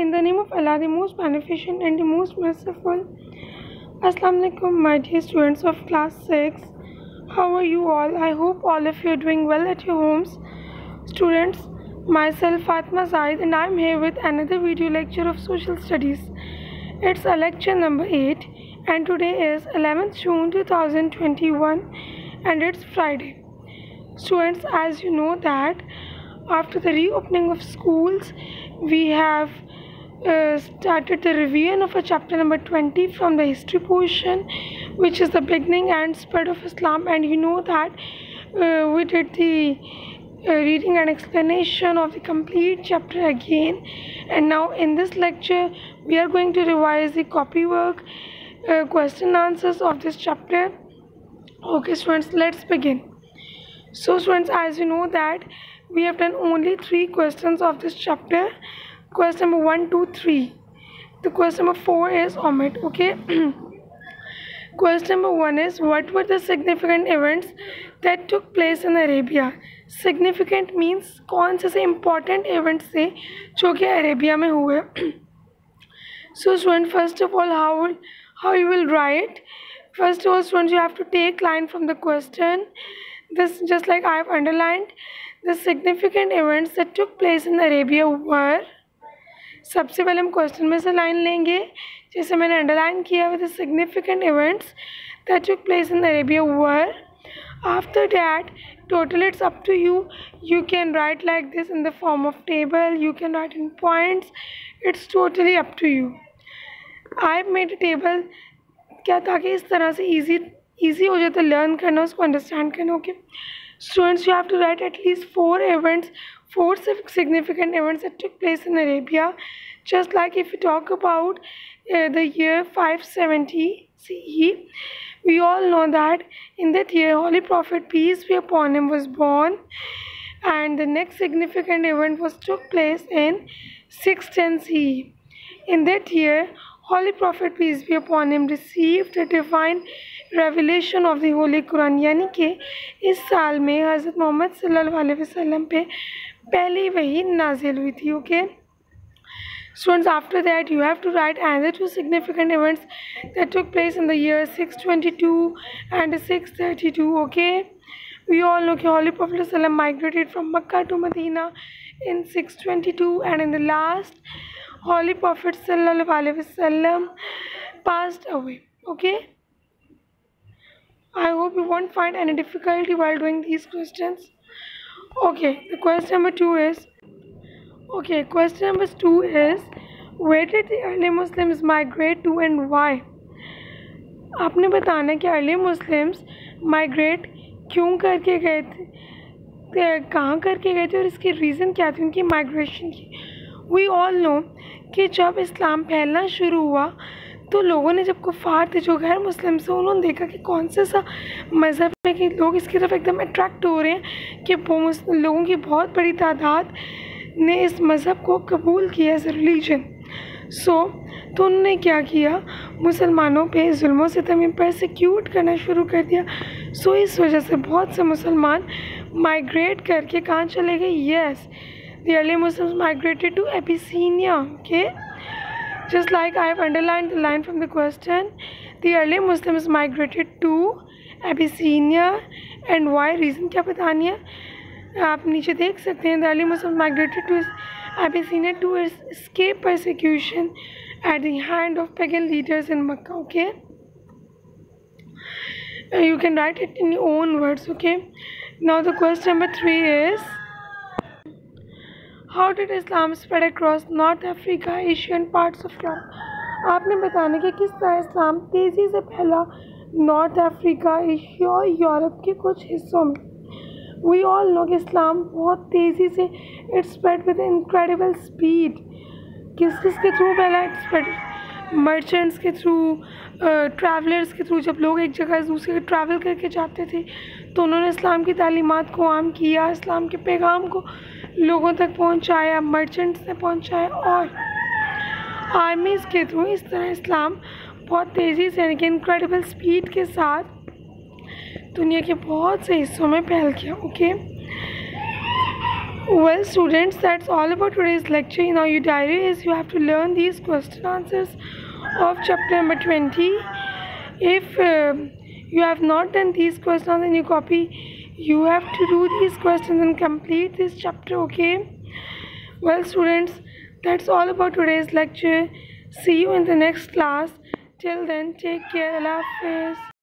In the name of Allah, the most beneficent and the most merciful. Assalamu alaikum, my dear students of class 6. How are you all? I hope all of you are doing well at your homes. Students, myself Fatma Zaid and I am here with another video lecture of social studies. It's a lecture number 8 and today is 11th June 2021 and it's Friday. Students, as you know that after the reopening of schools, we have uh, started the revision of a chapter number 20 from the history portion which is the beginning and spread of islam. And you know that uh, we did the uh, reading and explanation of the complete chapter again. And now in this lecture we are going to revise the copywork uh, question answers of this chapter. Okay students let's begin. So students as you know that we have done only three questions of this chapter question number one two three the question number four is omit okay question number one is what were the significant events that took place in arabia significant means कौन से से important events थे जो कि Arabia में हुए so student first of all how will how you will write first of all students you have to take line from the question this just like i have underlined the significant events that took place in arabia were सबसे पहले हम question में से line लेंगे। जैसे मैंने underline किया with significant events that took place in Arabia were after that total it's up to you you can write like this in the form of table you can write in points it's totally up to you I made table क्या ताकि इस तरह से easy easy हो जाता है learn करना, उसको अंडरस्टैंड करना okay okay? Students, you have to write at least four events, four significant events that took place in Arabia. Just like if you talk about uh, the year 570 CE, we all know that in that year, Holy Prophet, peace be upon him, was born. And the next significant event was took place in 610 CE. In that year, Holy Prophet, peace be upon him, received a divine revelation of the holy Quran यानी कि इस साल में हज़रत मोहम्मद सल्ला वसम पे पहली वही नाजिल हुई थी okay students after that you have to write and two significant events that took place in the year six twenty two and six thirty two okay We all know Holy Prophet ﷺ migrated from Mecca to Medina in 622 and the last holy Holy Prophet ﷺ away okay Okay. I hope you won't find any difficulty while doing these questions okay the question number two is okay question number two is where did the early muslims migrate to and why आपने बताना कि early Muslims migrate क्यों करके गए थे कहाँ करके गए थे और इसकी रीज़न क्या थी उनकी माइग्रेशन की वी ऑल नो कि जब इस्लाम फैलना शुरू हुआ तो लोगों ने जब कुफार थे, जो गैर मुस्लिम से उन्होंने देखा कि कौन सा सा मज़हब है कि लोग इसकी तरफ़ एकदम अट्रैक्ट हो रहे हैं कि वो लोगों की बहुत बड़ी तादाद ने इस मज़हब को कबूल किया एज रिलीजन सो तो उन्होंने क्या किया? मुसलमानों पे जुल्म सितम परसिक्यूट करना शुरू कर दिया। सो इस वजह से बहुत से मुसलमान माइग्रेट करके कहाँ चले गए? Yes the early migrated to Abyssinia okay Just like I have underlined the line from the question, the early Muslims migrated to Abyssinia and why reason क्या बतानी है आप नीचे देख सकते हैं the early Muslims migrated to Abyssinia to escape persecution at the hand of pagan leaders in Makkah okay you can write it in your own words okay now the question number three is how did Islam spread across north Africa Asian parts of Europe आपने बताना कि किस तरह इस्लाम तेज़ी से फैला north Africa Asia और यूरोप के कुछ हिस्सों में वी ऑल नो कि इस्लाम बहुत तेज़ी से it spread with incredible speed किस किस के थ्रू फैला इट स्प्रेड मर्चेंट्स के थ्रू ट्रैवलर्स के थ्रू जब लोग एक जगह से दूसरे के ट्रैवल करके जाते थे तो उन्होंने इस्लाम की तालीमत को आम किया, इस्लाम के पैगाम को लोगों तक पहुँचाया मर्चेंट्स ने पहुँचाया और आर्मीज़ के थ्रू इस तरह इस्लाम बहुत तेज़ी से यानी कि इनक्रेडिबल स्पीड के साथ दुनिया के बहुत से हिस्सों में फैल गया okay Well, students, that's all about today's lecture. Now, your diary is you have to learn these question answers of chapter number 20. If uh, you have not done these questions in your copy, you have to do these questions and complete this chapter, okay? Well, students, that's all about today's lecture. See you in the next class. Till then, take care. Allah Hafiz.